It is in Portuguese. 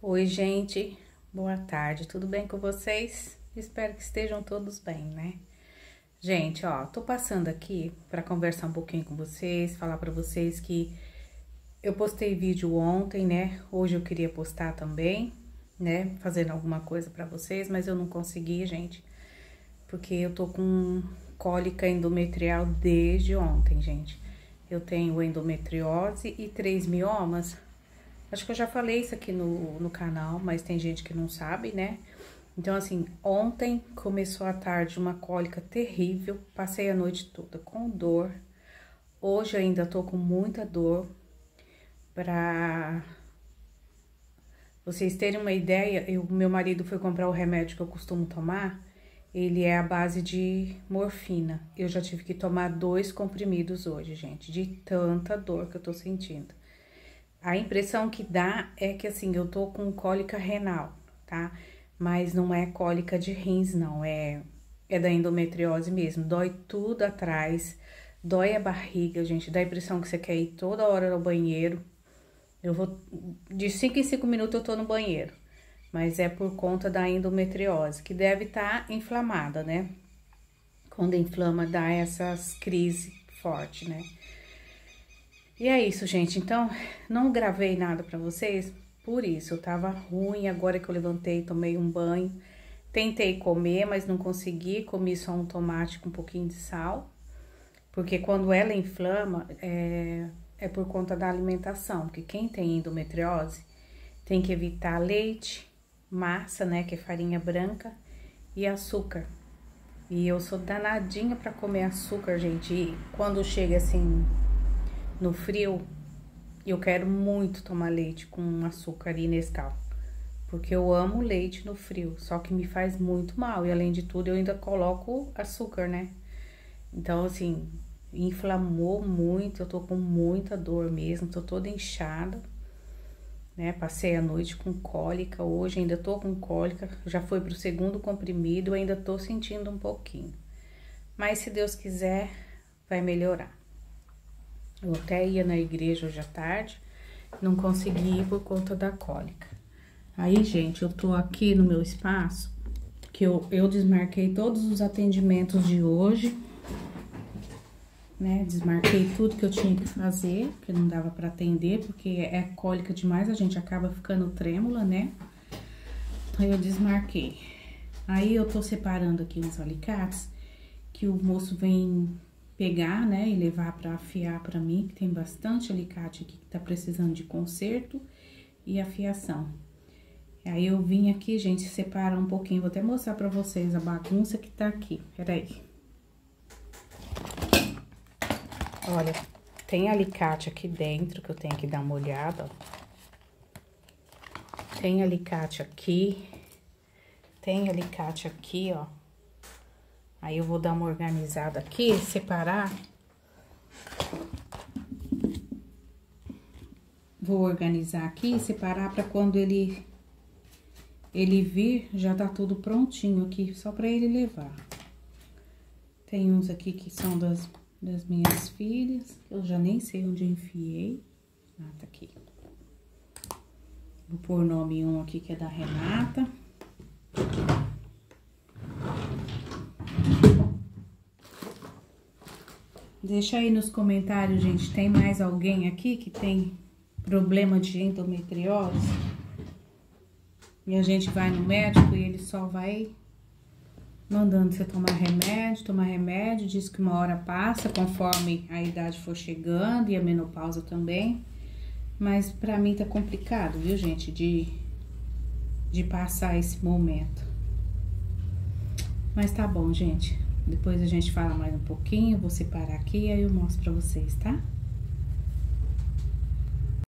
Oi, gente. Boa tarde. Tudo bem com vocês? Espero que estejam todos bem, né? Gente, ó, tô passando aqui para conversar um pouquinho com vocês, falar para vocês que eu postei vídeo ontem, né? Hoje eu queria postar também, né? Fazendo alguma coisa para vocês, mas eu não consegui, gente, porque eu tô com cólica endometrial desde ontem, gente. Eu tenho endometriose e três miomas Acho que eu já falei isso aqui no, no canal, mas tem gente que não sabe, né? Então, assim, ontem começou a tarde uma cólica terrível, passei a noite toda com dor. Hoje ainda tô com muita dor. Pra vocês terem uma ideia, o meu marido foi comprar o remédio que eu costumo tomar, ele é a base de morfina. Eu já tive que tomar dois comprimidos hoje, gente, de tanta dor que eu tô sentindo. A impressão que dá é que assim, eu tô com cólica renal, tá? Mas não é cólica de rins, não, é, é da endometriose mesmo. Dói tudo atrás, dói a barriga, gente, dá a impressão que você quer ir toda hora no banheiro. Eu vou, de 5 em 5 minutos eu tô no banheiro, mas é por conta da endometriose, que deve estar tá inflamada, né? Quando inflama, dá essas crises fortes, né? E é isso, gente. Então, não gravei nada pra vocês por isso. Eu tava ruim, agora que eu levantei, tomei um banho. Tentei comer, mas não consegui. Comi só um tomate com um pouquinho de sal. Porque quando ela inflama, é, é por conta da alimentação. Porque quem tem endometriose tem que evitar leite, massa, né, que é farinha branca, e açúcar. E eu sou danadinha pra comer açúcar, gente. E quando chega assim no frio, eu quero muito tomar leite com açúcar e Nescau. Porque eu amo leite no frio, só que me faz muito mal. E além de tudo, eu ainda coloco açúcar, né? Então, assim, inflamou muito, eu tô com muita dor mesmo, tô toda inchada, né? Passei a noite com cólica, hoje ainda tô com cólica, já foi pro segundo comprimido, ainda tô sentindo um pouquinho. Mas se Deus quiser, vai melhorar. Eu até ia na igreja hoje à tarde, não consegui ir por conta da cólica. Aí, gente, eu tô aqui no meu espaço, que eu, eu desmarquei todos os atendimentos de hoje, né? Desmarquei tudo que eu tinha que fazer, que não dava para atender, porque é cólica demais, a gente acaba ficando trêmula, né? Então, eu desmarquei. Aí, eu tô separando aqui os alicates, que o moço vem pegar, né, e levar para afiar para mim, que tem bastante alicate aqui que tá precisando de conserto e afiação. Aí eu vim aqui, gente, separar um pouquinho, vou até mostrar para vocês a bagunça que tá aqui, peraí. Olha, tem alicate aqui dentro que eu tenho que dar uma olhada, ó. Tem alicate aqui, tem alicate aqui, ó. Aí eu vou dar uma organizada aqui, separar. Vou organizar aqui separar para quando ele ele vir, já tá tudo prontinho aqui, só para ele levar. Tem uns aqui que são das, das minhas filhas, eu já nem sei onde enfiei. Ah, tá aqui. Vou pôr nome um aqui que é da Renata. Deixa aí nos comentários, gente, tem mais alguém aqui que tem problema de endometriose? E a gente vai no médico e ele só vai mandando você tomar remédio, tomar remédio, diz que uma hora passa conforme a idade for chegando e a menopausa também. Mas pra mim tá complicado, viu, gente, de, de passar esse momento. Mas tá bom, gente. Depois a gente fala mais um pouquinho, vou separar aqui e aí eu mostro pra vocês, tá?